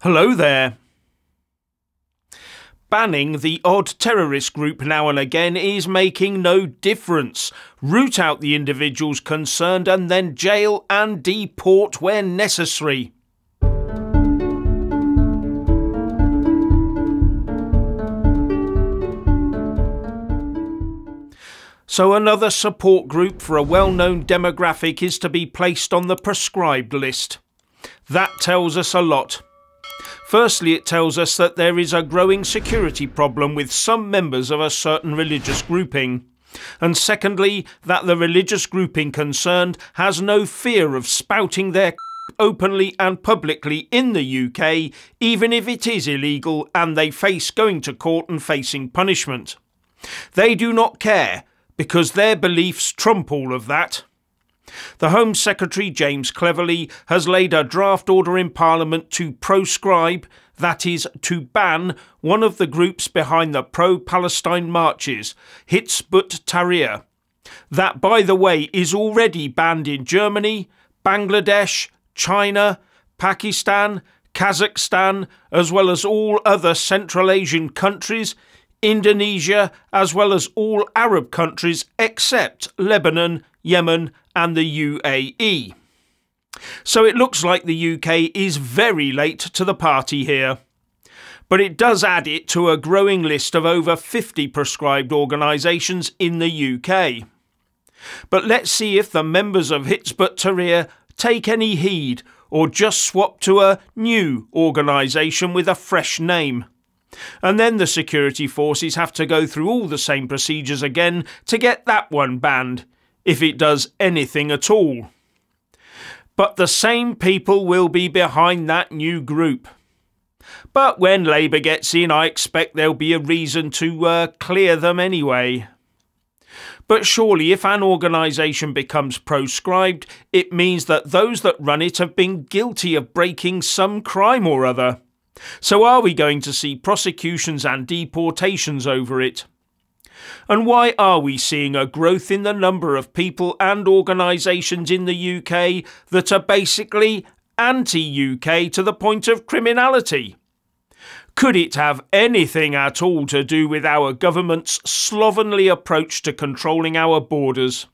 Hello there. Banning the odd terrorist group now and again is making no difference. Root out the individuals concerned and then jail and deport where necessary. So, another support group for a well known demographic is to be placed on the proscribed list. That tells us a lot. Firstly, it tells us that there is a growing security problem with some members of a certain religious grouping. And secondly, that the religious grouping concerned has no fear of spouting their openly and publicly in the UK, even if it is illegal and they face going to court and facing punishment. They do not care because their beliefs trump all of that. The Home Secretary, James Cleverly, has laid a draft order in Parliament to proscribe, that is, to ban, one of the groups behind the pro Palestine marches, Hizb ut-Tahrir. That, by the way, is already banned in Germany, Bangladesh, China, Pakistan, Kazakhstan, as well as all other Central Asian countries, Indonesia, as well as all Arab countries except Lebanon, Yemen, and the UAE. So it looks like the UK is very late to the party here. But it does add it to a growing list of over 50 proscribed organisations in the UK. But let's see if the members of Hizb ut-Tahrir take any heed or just swap to a new organisation with a fresh name. And then the security forces have to go through all the same procedures again to get that one banned, if it does anything at all. But the same people will be behind that new group. But when Labour gets in, I expect there'll be a reason to uh, clear them anyway. But surely, if an organisation becomes proscribed, it means that those that run it have been guilty of breaking some crime or other. So are we going to see prosecutions and deportations over it? And why are we seeing a growth in the number of people and organisations in the UK that are basically anti UK to the point of criminality? Could it have anything at all to do with our government's slovenly approach to controlling our borders?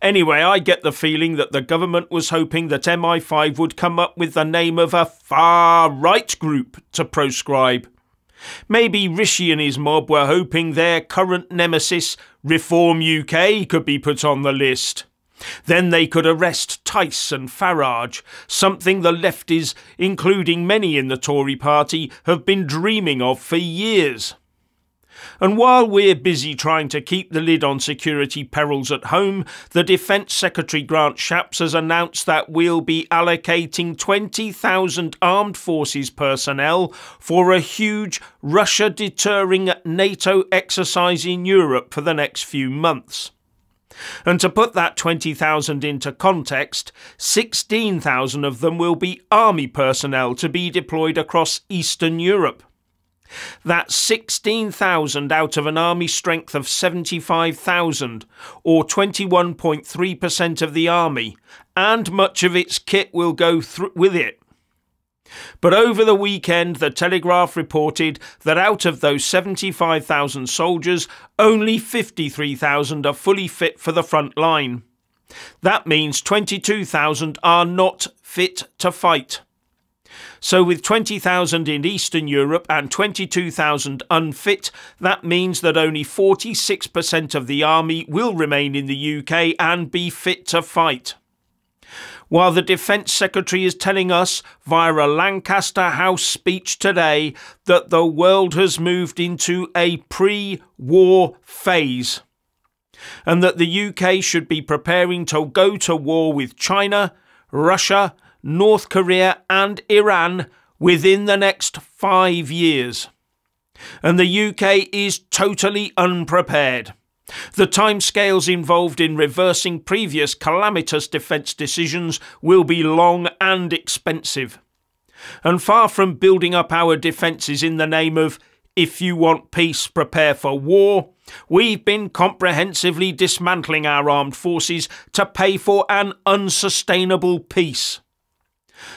Anyway, I get the feeling that the government was hoping that MI5 would come up with the name of a far right group to proscribe. Maybe Rishi and his mob were hoping their current nemesis, Reform UK, could be put on the list. Then they could arrest Tice and Farage, something the lefties, including many in the Tory party, have been dreaming of for years. And while we're busy trying to keep the lid on security perils at home, the Defence Secretary Grant Shapps has announced that we'll be allocating 20,000 armed forces personnel for a huge Russia deterring NATO exercise in Europe for the next few months. And to put that 20,000 into context, 16,000 of them will be army personnel to be deployed across Eastern Europe. That's 16,000 out of an army strength of 75,000, or 21.3% of the army, and much of its kit will go with it. But over the weekend, the Telegraph reported that out of those 75,000 soldiers, only 53,000 are fully fit for the front line. That means 22,000 are not fit to fight. So, with 20,000 in Eastern Europe and 22,000 unfit, that means that only 46% of the army will remain in the UK and be fit to fight. While the Defence Secretary is telling us via a Lancaster House speech today that the world has moved into a pre war phase and that the UK should be preparing to go to war with China, Russia, North Korea, and Iran within the next five years. And the UK is totally unprepared. The timescales involved in reversing previous calamitous defence decisions will be long and expensive. And far from building up our defences in the name of if you want peace, prepare for war, we've been comprehensively dismantling our armed forces to pay for an unsustainable peace.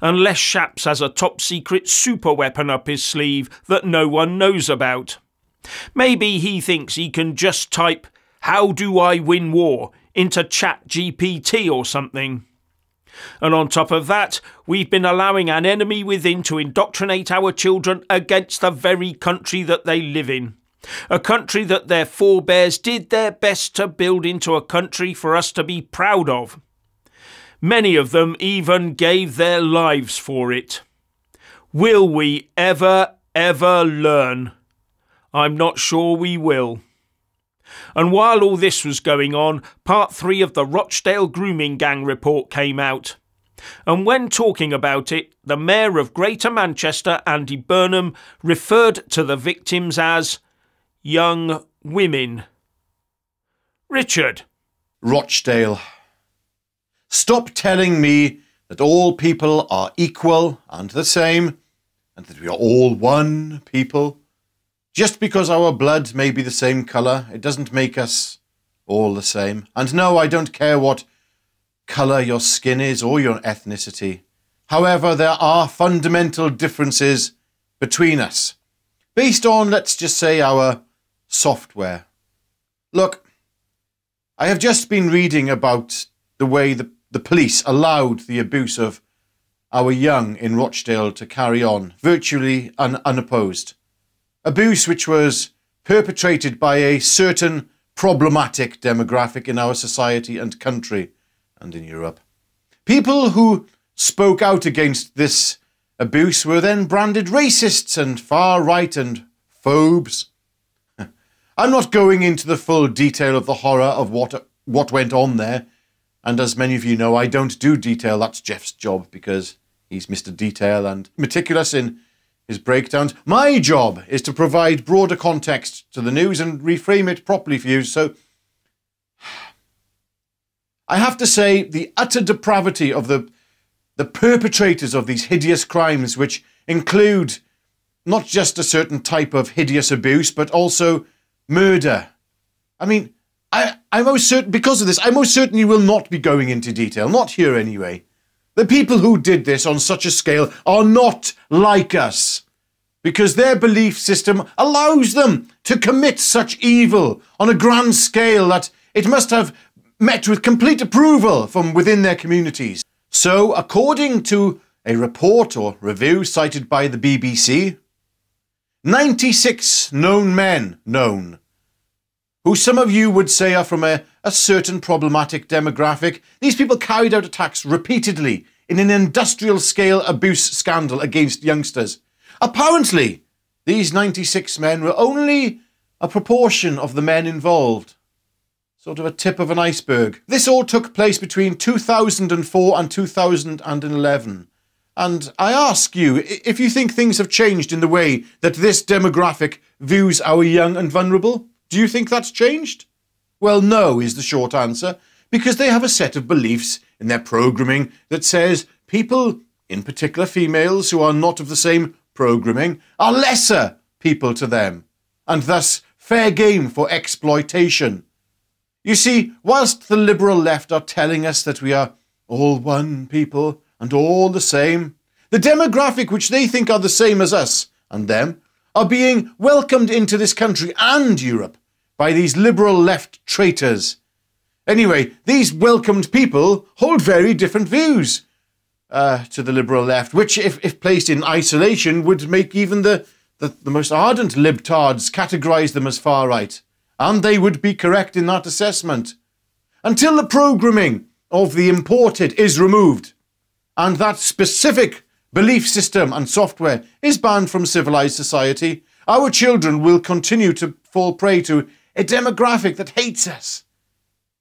Unless Shapps has a top secret super weapon up his sleeve that no one knows about. Maybe he thinks he can just type, How do I win war? into Chat GPT or something. And on top of that, we've been allowing an enemy within to indoctrinate our children against the very country that they live in. A country that their forebears did their best to build into a country for us to be proud of. Many of them even gave their lives for it. Will we ever, ever learn? I'm not sure we will. And while all this was going on, part three of the Rochdale Grooming Gang report came out. And when talking about it, the Mayor of Greater Manchester, Andy Burnham, referred to the victims as young women. Richard. Rochdale. Stop telling me that all people are equal and the same, and that we are all one people. Just because our blood may be the same colour, it doesn't make us all the same. And no, I don't care what colour your skin is or your ethnicity. However, there are fundamental differences between us, based on, let's just say, our software. Look, I have just been reading about the way the, the police allowed the abuse of our young in Rochdale to carry on, virtually un unopposed abuse which was perpetrated by a certain problematic demographic in our society and country and in Europe. People who spoke out against this abuse were then branded racists and far right and phobes. I'm not going into the full detail of the horror of what what went on there, and as many of you know, I don't do detail. That's Jeff's job because he's Mr. Detail and meticulous in his breakdowns. My job is to provide broader context to the news and reframe it properly for you. So I have to say the utter depravity of the the perpetrators of these hideous crimes, which include not just a certain type of hideous abuse, but also murder. I mean, I, I most certain because of this, I most certainly will not be going into detail, not here anyway. The people who did this on such a scale are not like us because their belief system allows them to commit such evil on a grand scale that it must have met with complete approval from within their communities. So, according to a report or review cited by the BBC, 96 known men known, who some of you would say are from a a certain problematic demographic. These people carried out attacks repeatedly in an industrial scale abuse scandal against youngsters. Apparently, these 96 men were only a proportion of the men involved. Sort of a tip of an iceberg. This all took place between 2004 and 2011. And I ask you if you think things have changed in the way that this demographic views our young and vulnerable. Do you think that's changed? Well, no, is the short answer, because they have a set of beliefs in their programming that says people, in particular females who are not of the same programming, are lesser people to them, and thus fair game for exploitation. You see, whilst the liberal left are telling us that we are all one people and all the same, the demographic which they think are the same as us and them are being welcomed into this country and Europe by these liberal left traitors. Anyway, these welcomed people hold very different views uh, to the liberal left, which, if, if placed in isolation, would make even the, the, the most ardent libtards categorise them as far right. And they would be correct in that assessment. Until the programming of the imported is removed, and that specific belief system and software is banned from civilized society, our children will continue to fall prey to a demographic that hates us.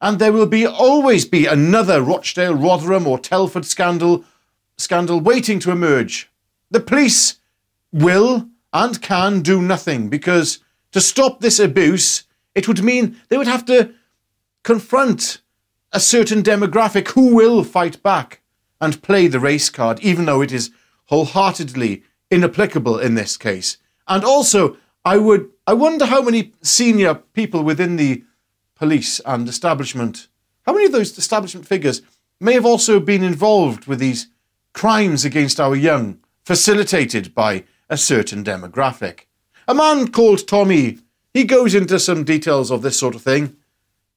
And there will be always be another Rochdale, Rotherham, or Telford scandal scandal waiting to emerge. The police will and can do nothing because to stop this abuse, it would mean they would have to confront a certain demographic who will fight back and play the race card, even though it is wholeheartedly inapplicable in this case. And also, I would I wonder how many senior people within the police and establishment, how many of those establishment figures may have also been involved with these crimes against our young, facilitated by a certain demographic. A man called Tommy, he goes into some details of this sort of thing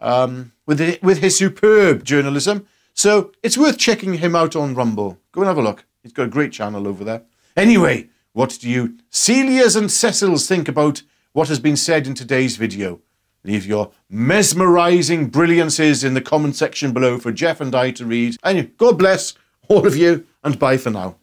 um, with, the, with his superb journalism. So it's worth checking him out on Rumble. Go and have a look. He's got a great channel over there. Anyway, what do you Celias and Cecils think about what has been said in today's video? Leave your mesmerising brilliances in the comment section below for Jeff and I to read. And God bless all of you, and bye for now.